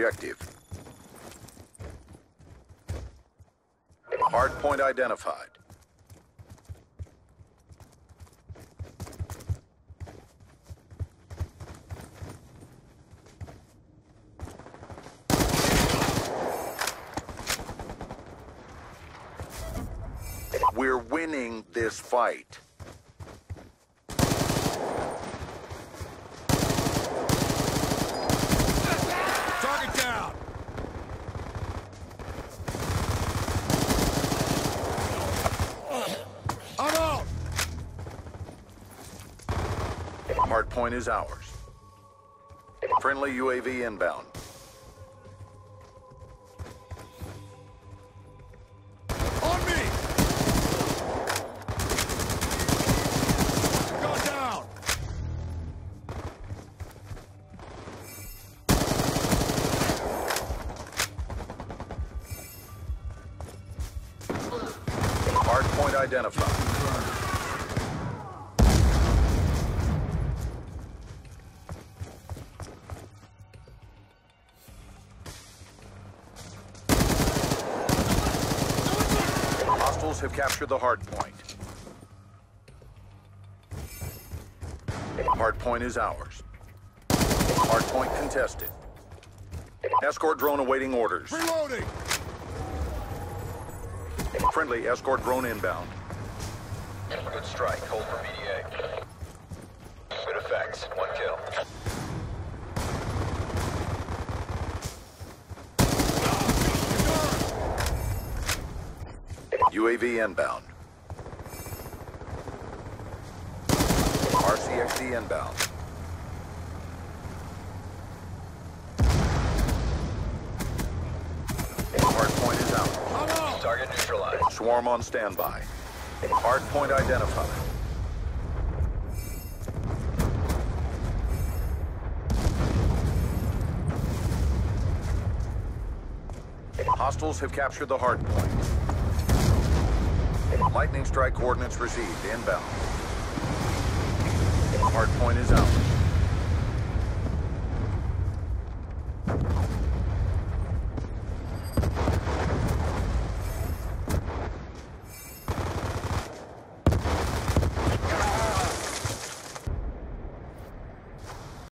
objective. Hard point identified. We're winning this fight. Target down! I'm out! Hard point is ours. Friendly UAV inbound. On me! Go down! Hard point identified. Hostiles have captured the hard point. Hard point is ours. Hard point contested. Escort drone awaiting orders. Reloading! Friendly escort drone inbound. Good strike. Hold for BDA. Good effects. One kill. UAV inbound. RCXD inbound. Hard point is out. Target neutralized. Swarm on standby. Hard point identified. Hostiles have captured the hard point. Lightning strike coordinates received inbound. Hard point is out.